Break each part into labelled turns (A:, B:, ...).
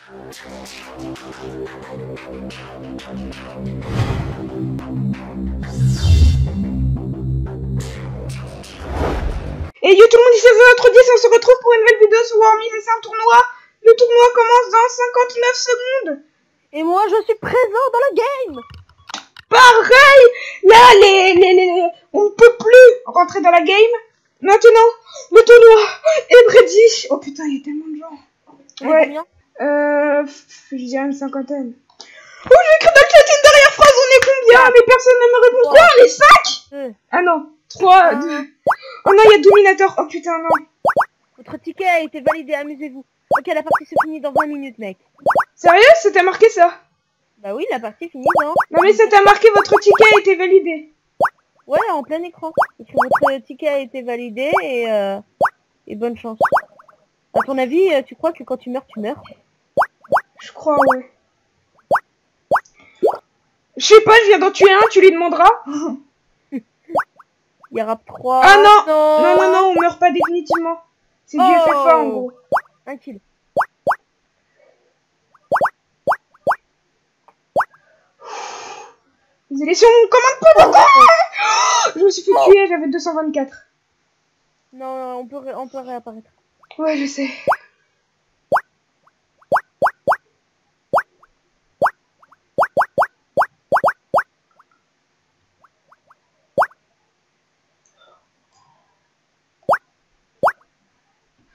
A: Et yo tout le monde, ici c'est notre 10 on se retrouve pour une nouvelle vidéo sur et c'est un tournoi. Le tournoi commence dans 59 secondes.
B: Et moi, je suis présent dans le game
A: Pareil Là, les, les, les, on ne peut plus rentrer dans la game. Maintenant, le tournoi est ready. Oh putain, il y a tellement de gens. Ouais. Euh, je dirais une cinquantaine. Oh, j'ai écrit dans le chat une dernière phrase, on est combien Mais personne ne me répond. Quoi Les 5
B: Deux.
A: Ah non, 3, 2. Oh non, il y a Dominator. Oh putain, non.
B: Votre ticket a été validé, amusez-vous. Ok, la partie se finit dans 20 minutes, mec.
A: Sérieux C'était marqué ça?
B: Bah oui, la partie finit dans...
A: Non? Mais c'était marqué votre ticket a été validé.
B: Ouais, en plein écran. Votre ticket a été validé et, euh, et bonne chance. À ton avis, euh, tu crois que quand tu meurs, tu meurs?
A: Je crois, ouais. Je sais pas, je viens d'en tuer un, tu lui demanderas.
B: Il y aura 3...
A: Ah non Non, non, non, on meurt pas définitivement. C'est du
B: Oh.
A: FFA en gros.
B: Un kill.
A: Vous allez sur mon commande pas Oh Je me suis fait tuer, j'avais 224.
B: Non, non, on peut, on peut réapparaître.
A: Ouais, je sais.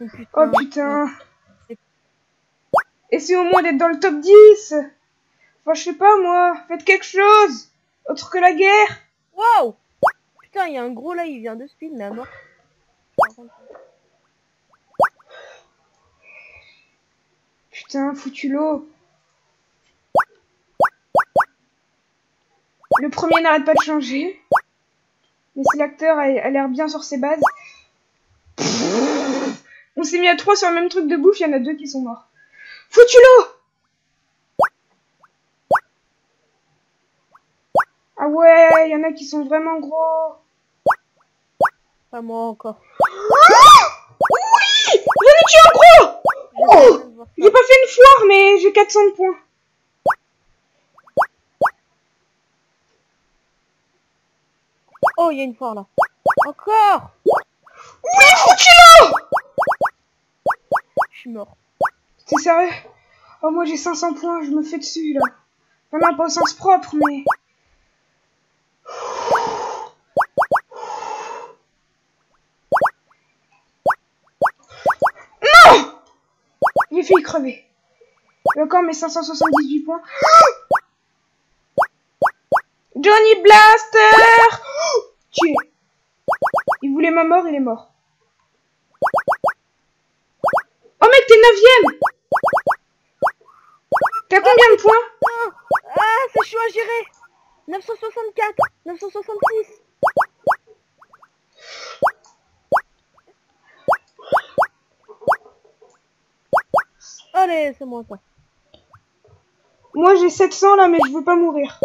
B: Oh putain.
A: Oh putain. Essayez au moins d'être dans le top 10. Enfin, je sais pas moi. Faites quelque chose. Autre que la guerre.
B: Wow Putain, il y a un gros là, il vient de spin, mais à mort.
A: Putain, foutu l'eau. Le premier n'arrête pas de changer. Mais si l'acteur a l'air bien sur ses bases. On s'est mis à trois sur le même truc de bouffe, il y en a deux qui sont morts. Foutu l'eau Ah ouais, il y en a qui sont vraiment gros.
B: Pas moi encore.
A: Oui J'en ai tué un gros Oh J'ai pas fait une foire, mais j'ai 400 points.
B: Oh, il y a une foire là. Encore
A: Oui, foutu l'eau
B: Je mort.
A: T'es sérieux? Oh, moi j'ai 500 points, je me fais dessus là. Enfin, pas au sens propre, mais. Non J'ai failli crever. Encore mes 578 points. Johnny Blaster Tué. Il voulait ma mort, il est mort. Oh mec, t'es 9ème T'as combien de points
B: Ah, ah c'est chaud à gérer 964 966 Allez, c'est moi ça.
A: Moi j'ai 700 là, mais je veux pas mourir.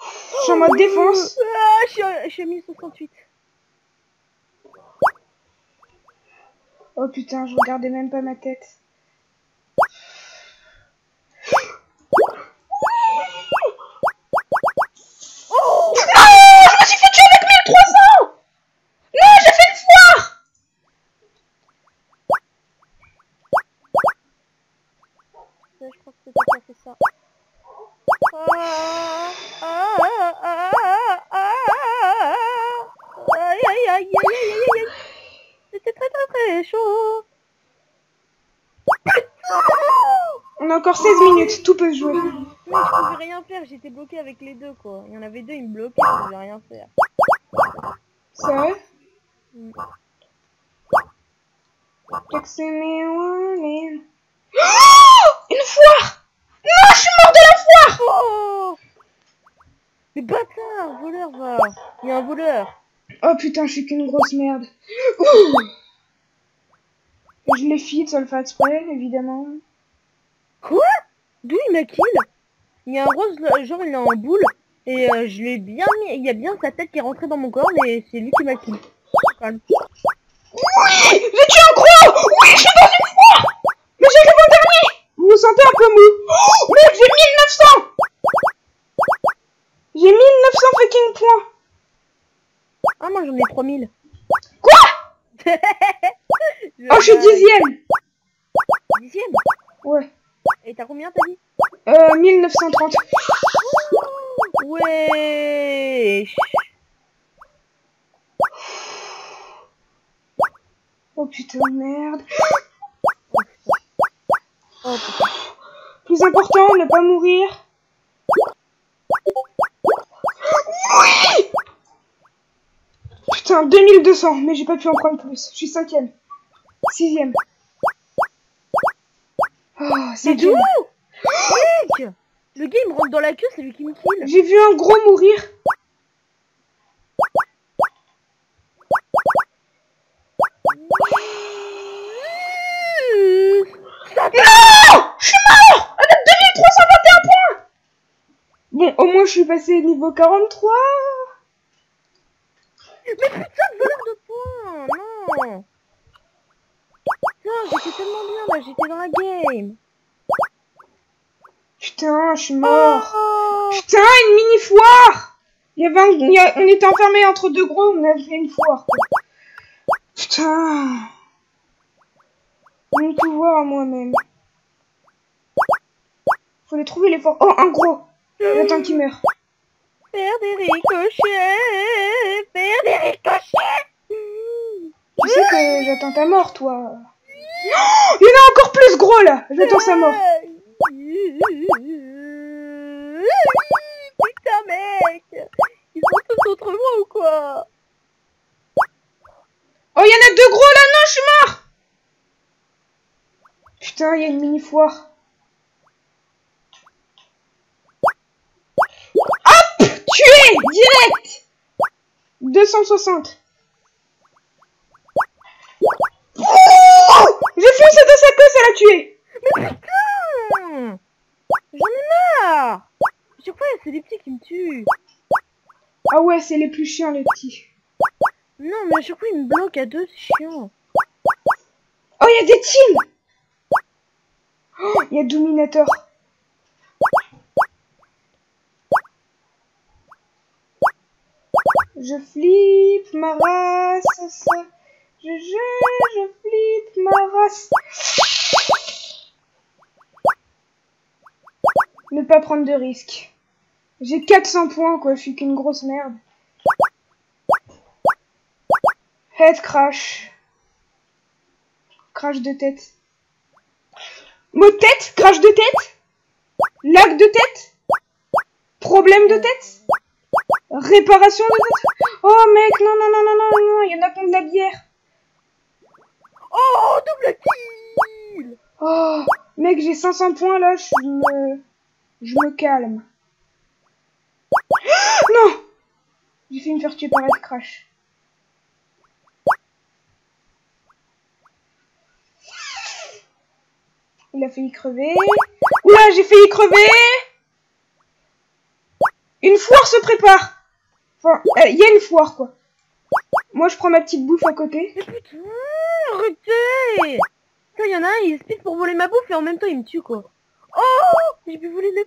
A: Je suis en mode défense.
B: Ah, je suis à 1068.
A: Oh putain, je regardais même pas ma tête. Encore 16 minutes, tout peut jouer.
B: Je pouvais rien faire, j'étais bloqué avec les deux quoi. Il y en avait deux, ils me bloquaient, je pouvais rien faire. Mm.
A: Texte me one Oh Une foire Non, je suis mort de la foire
B: Oh Mais bâtard, voleur va. Il y a un voleur.
A: Oh putain, je suis qu'une grosse merde. Ouh. Je l'ai feed, ça le fait exprès, évidemment.
B: Quoi? D'où il m'a kill? Il y a un rose, là, genre il est en boule, et euh, je l'ai bien mis, il y a bien sa tête qui est rentrée dans mon corps, mais c'est lui qui m'a kill. Calme.
A: Oui J'ai tué un gros Oui, je suis dans une foire Mais j'arrive en dernier sentais un peu mou. Oh, mec, j'ai 1900 J'ai 1900 fucking points.
B: Ah, moi j'en ai 3000.
A: Quoi? Oh, je suis dixième.
B: Dixième?
A: Ouais.
B: Et t'as combien t'as dit?
A: Euh, 1930.
B: Ouais.
A: Oh putain, merde.
B: Oh putain.
A: Plus important, ne pas mourir. Oui Putain, 2200, mais j'ai pas pu en prendre plus. Je suis cinquième. Sixième. Oh,
B: C'est
A: cinquième.
B: Mec Le gars il me rentre dans la queue, c'est lui qui me kill.
A: J'ai vu un gros mourir.
B: Ça
A: Non Je suis mort Avec 2321 points Bon, au moins je suis passé niveau 43.
B: Mais putain de voleur de points Non Putain, j'étais tellement bien là, j'étais dans la game
A: Putain, je suis mort. Putain, une mini foire Il y avait un- il y a- On était enfermés entre deux gros, on a fait une foire. quoi. Putain. Mon pouvoir à moi-même. Faut les trouver les forts. Oh, un gros. J'attends qu'il meurt.
B: Faire des ricochets Faire des ricochets
A: Tu sais que j'attends ta mort, toi. Il y en a encore plus gros là. J'attends sa mort.
B: Mec Ils sont tous contre moi ou quoi?
A: Oh, il y en a deux gros là. Non, je suis mort. Putain, il y a une mini foire. Hop Tué Direct 260. Oh J'ai foncé dans sa queue, ça l'a tué
B: Mais putain J'en ai marre Chaque fois c'est les petits qui me tuent
A: Ah ouais, c'est les plus chiants, les petits.
B: Non mais à chaque fois ils me bloquent à deux, c'est chiant
A: Oh, il y a des teams Oh, il y a Dominator. Je flippe ma race. Je, je, je flippe ma race. Ne pas prendre de risques. J'ai 400 points, quoi. Je suis qu'une grosse merde. Head crash. Crash de tête. Mot de tête? Crash de tête? Lag de tête? Problème de tête? Réparation de tête? Oh mec, non, non, non, non, non, non, il y en a ont de la bière.
B: Oh double kill
A: Oh, mec, j'ai 500 points là, je me... Je me calme. Non J'ai fait me faire tuer par Red Crash. Il a failli crever. Oula, j'ai failli crever Une foire se prépare Enfin, euh, il y a une foire, quoi. Moi, je prends ma petite bouffe à côté.
B: Mais putain Arrêtez Putain y'en a un, il speed pour voler ma bouffe et en même temps il me tue quoi Oh J'ai pu voler le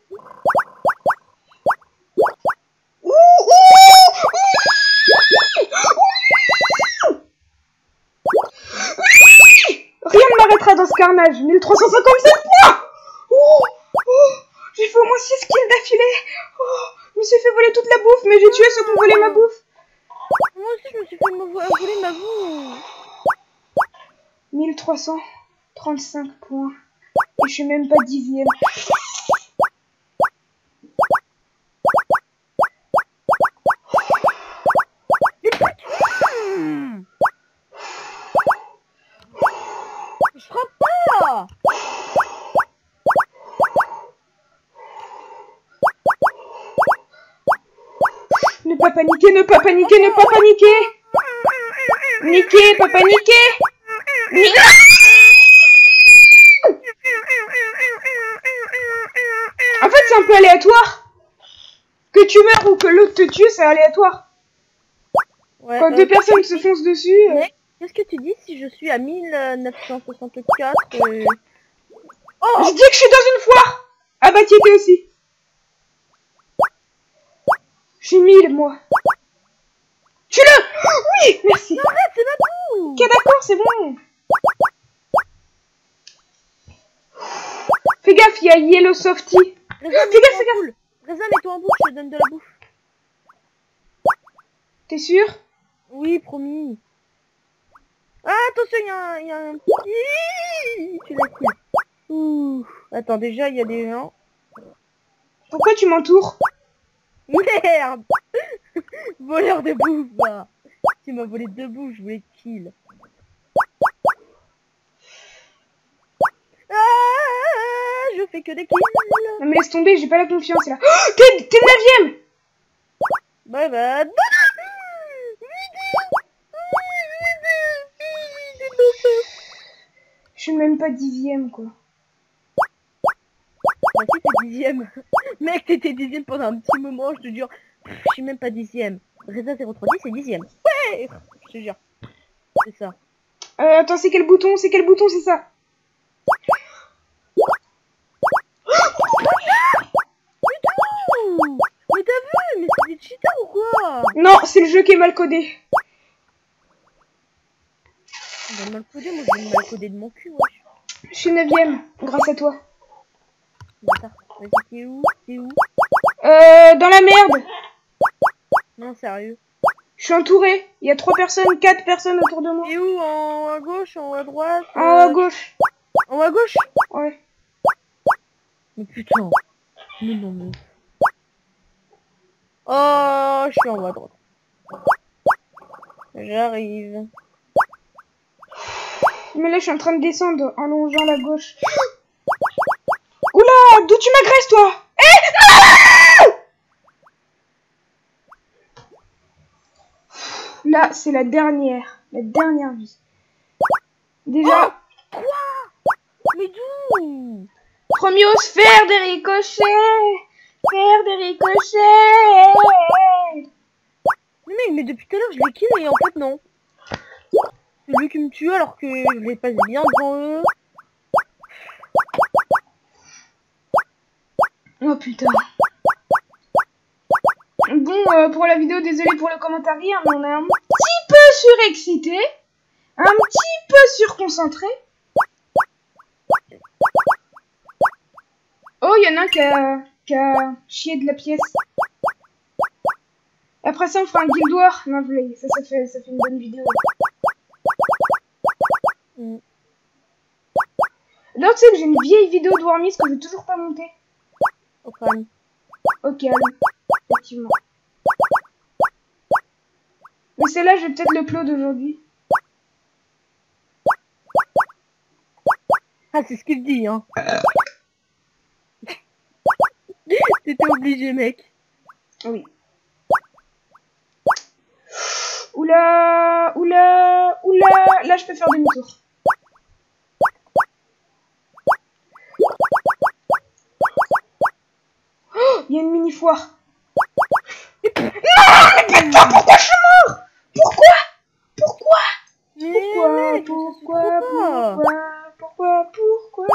A: Ouh, ouh, ouh. Rien ne m'arrêtera dans ce carnage. 1357 points. J'ai fait au moins 6 kills d'affilée. Oh, je me suis fait voler toute la bouffe, mais j'ai tué ceux qui ont volé ma bouffe.
B: Moi aussi je me suis fait vo- voler ma bouffe
A: 1335 points. Et je suis même pas dixième.
B: Pas
A: paniquer, ne pas paniquer, ne pas paniquer. Niquer, pas paniquer. Ni- En fait, c'est un peu aléatoire. Que tu meurs ou que l'autre te tue, c'est aléatoire.
B: Ouais,
A: Quand
B: euh,
A: deux personnes se foncent dessus. euh,
B: qu'est-ce que tu dis si je suis à 1964 euh, Oh
A: Je dis que je suis dans une foire Ah bah t'y étais aussi. J'ai mille, moi. Tue-le Oui, merci.
B: Non, arrête, c'est ma boue
A: Ok, d'accord, c'est bon. Fais gaffe, il y a Yellow Softy. Fais gaffe, fais
B: boule. Reza, mets-toi en boule, je te donne de la bouffe.
A: T'es sûr?
B: Oui, promis. Ah, attention, il y a un... Y a un... Hi, Tu l'as pris. Ouh. Attends, déjà, il y a des gens.
A: Pourquoi tu m'entoures?
B: Merde Voleur de bouffe. Tu m'as volé deux bouffes, je voulais kill. Ah, je fais que des kills.
A: Non mais laisse tomber, j'ai pas la confiance là. Oh, t'es t'es neuvième
B: Bye bye.
A: Je suis même pas dixième quoi.
B: Dixième. Mec, t'étais dixième pendant un petit moment, je te jure. Je suis même pas dixième. Reza 030 c'est dixième. Ouais Je te jure. C'est ça.
A: Euh, attends, c'est quel bouton? C'est quel bouton, c'est ça
B: Mais t'as vu? Mais c'est des cheaters ou quoi?
A: Non, c'est le jeu qui est mal codé.
B: Mal coder, moi je vais mal coder de mon cul.
A: Je suis neuvième, grâce à toi.
B: Bâtard. Vas-y, t'es où T'es où
A: Euh, dans la merde
B: Non, sérieux.
A: Je suis entouré. Il y a trois personnes, quatre personnes autour de moi.
B: T'es où En haut à gauche En haut à droite
A: En haut à
B: euh,
A: gauche.
B: En haut à gauche
A: Ouais.
B: Mais putain. Mais non, mais... Oh, je suis en haut à droite. J'arrive.
A: Mais là, je suis en train de descendre en longeant la gauche. D'où tu m'agresses, toi Eh non Là, c'est la dernière. La dernière vie. Déjà,
B: Quoi? Mais d'où?
A: Promios, faire des ricochets Faire des ricochets
B: Mais mais depuis tout à l'heure, je l'ai kill et en fait, non. C'est lui qui me tue alors que je les passe bien devant eux.
A: Oh putain. Bon, euh, pour la vidéo, désolé pour le commentaire, mais on est un petit peu surexcité, un petit peu surconcentré. Oh, il y en a un qui a, qui a chié de la pièce. Après ça, on fera un guild war. Non, ça, ça fait, ça fait une bonne vidéo.
B: Mm.
A: Tu sais que j'ai une vieille vidéo de Warmis que j'ai toujours pas montée.
B: Au
A: calme, effectivement. Mais celle-là, je vais peut-être le upload aujourd'hui.
B: Ah, c'est ce qu'il dit, hein. T'étais obligé, mec.
A: Oui. Oula, oula, oula. Là, je peux faire demi-tour. Il y a une mini-foire. Non, mais putain, pourquoi je suis mort Pourquoi Pourquoi Pourquoi Pourquoi. Pourquoi Pourquoi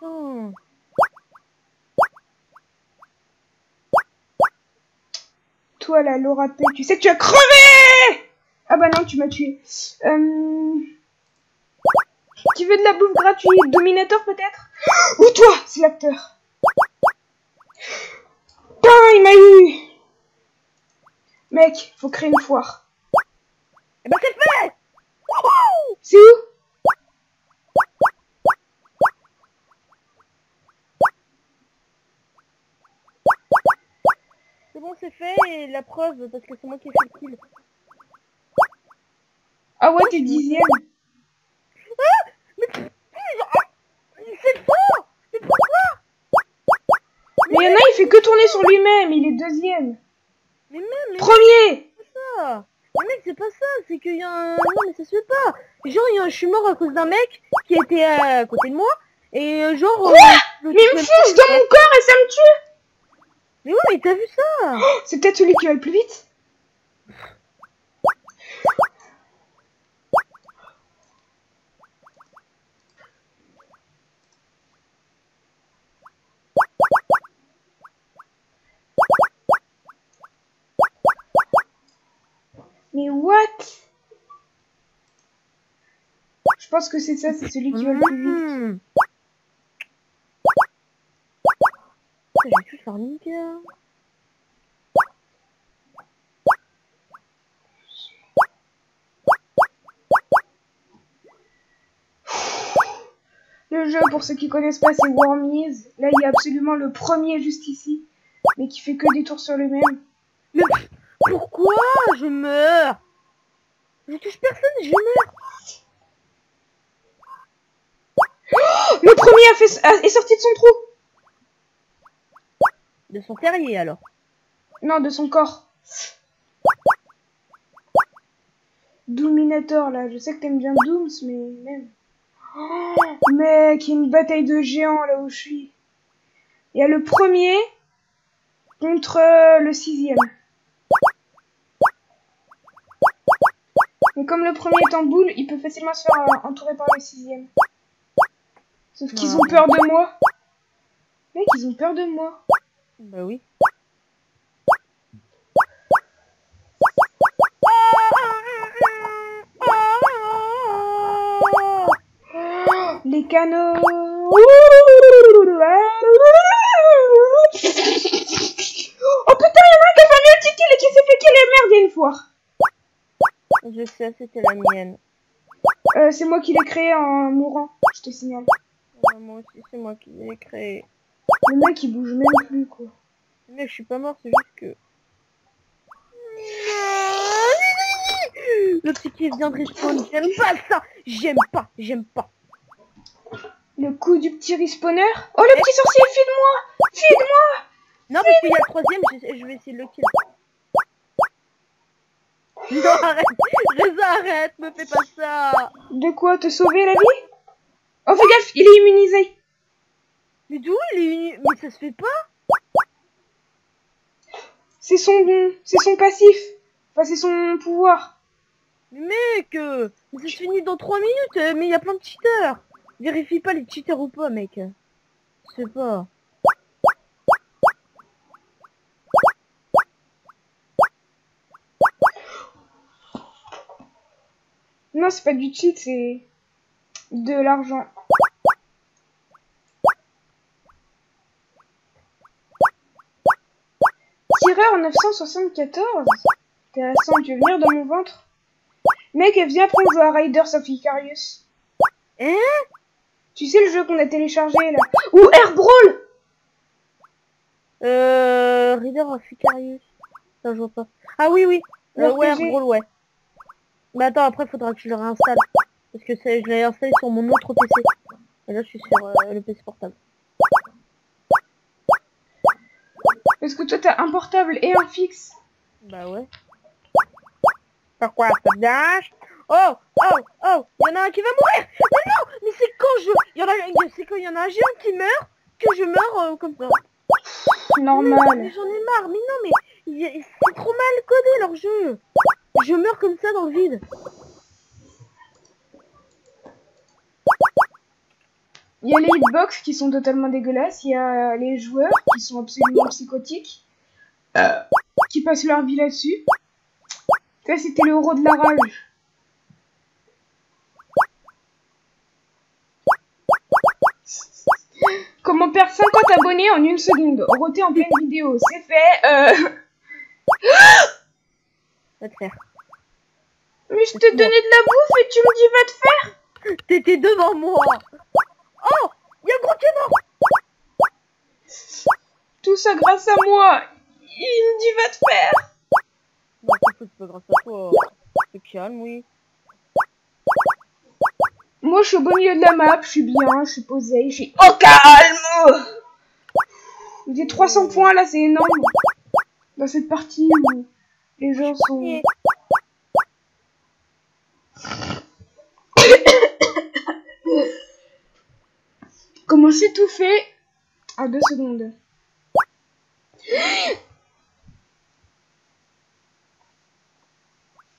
A: Pourquoi. Toi là, Laura P, tu sais que tu as crevé Ah bah non, tu m'as tué. Euh... Tu veux de la bouffe gratuite? Dominator peut-être? Ou toi C'est l'acteur. Il m'a eu Mec, faut créer une foire.
B: Eh ben, c'est fait
A: C'est où?
B: C'est bon, c'est fait, et la preuve, parce que c'est moi qui ai fait le kill.
A: Ah ouais, t'es dixième.
B: C'est faux Mais pourquoi
A: Mais il y en a, il fait que tourner sur lui-même, il est deuxième.
B: Mais même, mais
A: Premier.
B: ça. Mais mec, c'est pas ça, c'est qu'il y a un... Non, mais ça se fait pas. Genre, il y a un... je suis mort à cause d'un mec qui était à côté de moi, et euh, genre... euh, le
A: Mais il me fonce dans mon corps et ça me tue.
B: Mais ouais, mais t'as vu ça?
A: C'est peut-être celui qui va le plus vite. Mais what? Je pense que c'est ça, c'est celui qui va le plus vite.
B: Faire nickel.
A: Le jeu, pour ceux qui connaissent pas, c'est Wormies. Là, il y a absolument le premier juste ici, mais qui fait que des tours sur le même.
B: Je meurs Je touche personne, je meurs.
A: Le premier a fait, a- est sorti de son trou.
B: De son terrier alors.
A: Non, de son corps. Doominator, là. Je sais que t'aimes bien Dooms, mais même. Oh, mec, il y a une bataille de géants là où je suis. Il y a le premier contre le sixième. Mais comme le premier est en boule, il peut facilement se faire euh, entourer par le sixième. Sauf qu'ils ont peur de moi. Mec, ils ont peur de moi.
B: Bah oui.
A: Les canaux. Oh putain, il y en a un qui a fait un multi-kill et qui s'est fait killer merde il y a une fois.
B: Je sais, c'était la mienne.
A: Euh, c'est moi qui l'ai créé en mourant, je te signale.
B: Ouais, moi aussi, c'est moi qui l'ai créé.
A: Le mec il bouge même plus quoi.
B: Mais je suis pas mort, c'est juste que... Le petit qui vient de respawn, j'aime pas ça J'aime pas, j'aime pas.
A: Le coup du petit respawner. Oh le petit sorcier, file-moi File-moi
B: Non, parce qu'il y a le troisième, je, je vais essayer de le kill. Non, arrête Reza, arrête, me fais pas ça
A: De quoi te sauver la vie Oh fais gaffe, il est immunisé.
B: Mais d'où il est uni- Mais ça se fait pas
A: C'est son c'est son passif. Enfin c'est son pouvoir.
B: Mais mec euh, se finit dans 3 minutes, euh, mais il y a plein de cheaters Vérifie pas les cheaters ou pas, mec. Je sais pas.
A: Non, c'est pas du cheat, c'est de l'argent. Tireur 974 Intéressant, tu veux venir dans mon ventre Mec, viens après on joue à Riders of Icarius.
B: Hein?
A: Tu sais le jeu qu'on a téléchargé là Ou Air Brawl
B: Euh... Reader of Icarius. Ça, je vois pas. Ah oui, oui. Euh, ouais, Airball, ouais. Mais attends, après, faudra que je le réinstalle. Parce que c'est- je l'ai installé sur mon autre PC. Et là, je suis sur euh, le PC portable.
A: Parce que toi t'as un portable et un fixe?
B: Bah ouais. Pourquoi ça dash Oh Oh Oh Il y en a un qui va mourir Mais non Mais c'est quand je... Il y en a... C'est quand il y en a un géant qui meurt que je meurs euh, comme ça. Mais
A: Normal.
B: J'en ai marre, mais non, mais c'est trop mal codé leur jeu. Je meurs comme ça dans le vide.
A: Il y a les hitbox qui sont totalement dégueulasses. Il y a les joueurs qui sont absolument psychotiques. Qui passent leur vie là-dessus. Ça, c'était le héros de la rage. Comment perdre 50 abonnés en une seconde? Roté en pleine vidéo. C'est fait. Euh...
B: Va te faire.
A: Mais je te donnais de la bouffe et tu me dis va te faire
B: T'étais devant moi. Oh Il y a le gros mort.
A: Tout ça grâce à moi. Il me dit va te faire.
B: Non, c'est pas grâce à toi. C'est calme, oui.
A: Moi, je suis au beau milieu de la map, je suis bien, je suis posée, je suis au calme. J'ai 300 points là, c'est énorme. Dans cette partie où les gens sont... Comment s'étouffer en deux secondes.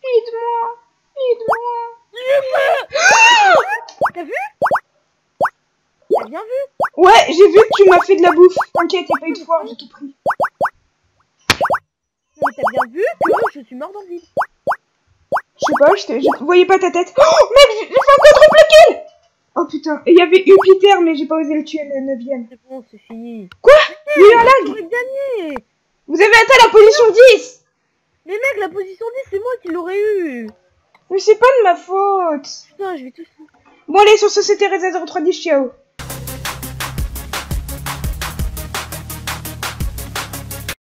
A: Aide-moi, aide-moi.
B: T'as vu T'as bien vu
A: Ouais, j'ai vu que tu m'as fait de la bouffe. T'inquiète, y'a pas eu de foire, j'ai tout pris.
B: T'as bien vu que je suis mort dans le vide.
A: pas, je, te- je voyais pas ta tête. Oh, mec, j'ai fait un quadruple kill. Oh putain, il y avait Jupiter, mais j'ai pas osé le tuer le neuvième.
B: C'est bon, c'est fini.
A: Quoi? Il y a un lag.
B: gagné.
A: Vous avez atteint la position 10
B: Mais mec, la position 10, c'est moi qui l'aurais eu.
A: Mais c'est pas de ma faute.
B: Putain, je vais tout...
A: Bon allez, sur ce, c'était Reza0310, ciao